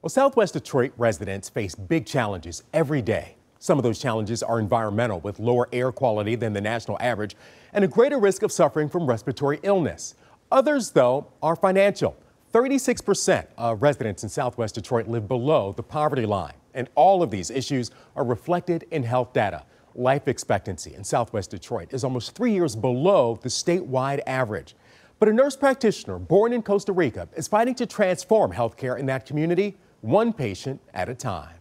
Well, Southwest Detroit residents face big challenges every day. Some of those challenges are environmental, with lower air quality than the national average and a greater risk of suffering from respiratory illness. Others, though, are financial. 36% of residents in Southwest Detroit live below the poverty line, and all of these issues are reflected in health data. Life expectancy in Southwest Detroit is almost three years below the statewide average. But a nurse practitioner born in Costa Rica is fighting to transform healthcare in that community one patient at a time.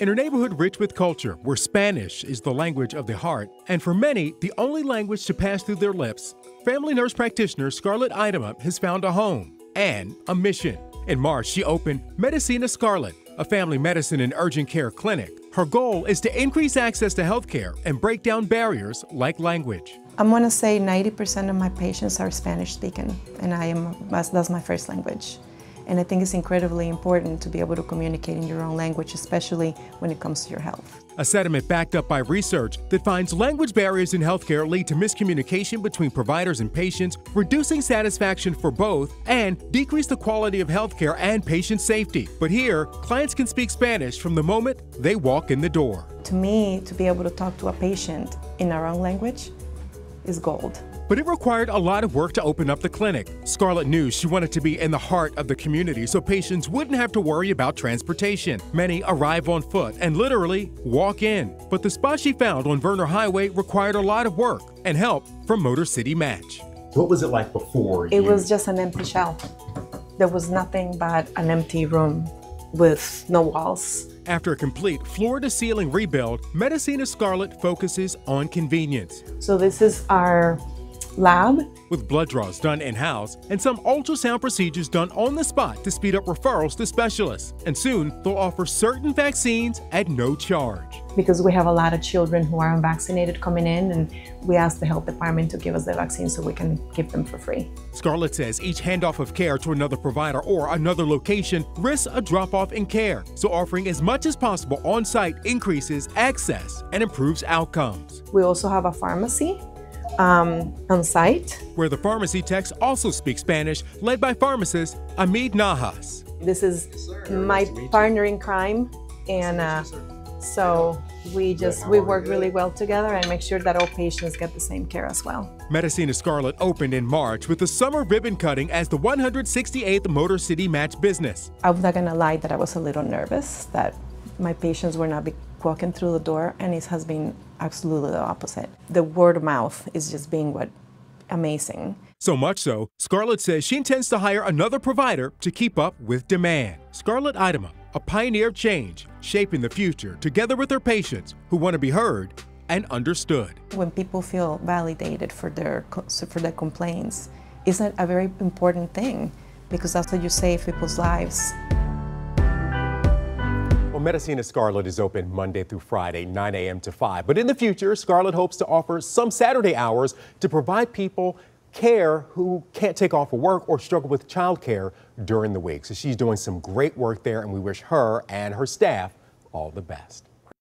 In a neighborhood rich with culture, where Spanish is the language of the heart, and for many, the only language to pass through their lips, family nurse practitioner Scarlett Idema has found a home and a mission. In March, she opened Medicina Scarlett, a family medicine and urgent care clinic. Her goal is to increase access to healthcare and break down barriers like language. I'm to say 90% of my patients are Spanish speaking, and I am that's my first language. And I think it's incredibly important to be able to communicate in your own language, especially when it comes to your health. A sentiment backed up by research that finds language barriers in healthcare lead to miscommunication between providers and patients, reducing satisfaction for both, and decrease the quality of healthcare and patient safety. But here, clients can speak Spanish from the moment they walk in the door. To me, to be able to talk to a patient in our own language is gold. But it required a lot of work to open up the clinic. Scarlett knew she wanted to be in the heart of the community so patients wouldn't have to worry about transportation. Many arrive on foot and literally walk in. But the spot she found on Vernor Highway required a lot of work and help from Motor City Match. What was it like before? It you... was just an empty shell. There was nothing but an empty room with no walls. After a complete floor to ceiling rebuild, Medicina Scarlett focuses on convenience. So, this is our lab. With blood draws done in-house and some ultrasound procedures done on the spot to speed up referrals to specialists. And soon, they'll offer certain vaccines at no charge. Because we have a lot of children who are unvaccinated coming in and we ask the health department to give us the vaccine so we can give them for free. Scarlett says each handoff of care to another provider or another location risks a drop-off in care. So offering as much as possible on-site increases access and improves outcomes. We also have a pharmacy um, on site. Where the pharmacy techs also speak Spanish, led by pharmacist Amid Nahas. This is my partner in crime, and uh, so we just we work really well together and make sure that all patients get the same care as well. Medicina Scarlett opened in March with the summer ribbon cutting as the 168th Motor City Match business. I'm not gonna lie that I was a little nervous that my patients were not walking through the door, and it has been absolutely the opposite. The word of mouth is just being what amazing. So much so, Scarlett says she intends to hire another provider to keep up with demand. Scarlett Idema, a pioneer of change, shaping the future together with her patients who want to be heard and understood. When people feel validated for their for their complaints, isn't a very important thing because that's how you save people's lives. Medicina Scarlett is open Monday through Friday, 9 a.m. to 5. But in the future, Scarlett hopes to offer some Saturday hours to provide people care who can't take off of work or struggle with childcare during the week. So she's doing some great work there, and we wish her and her staff all the best.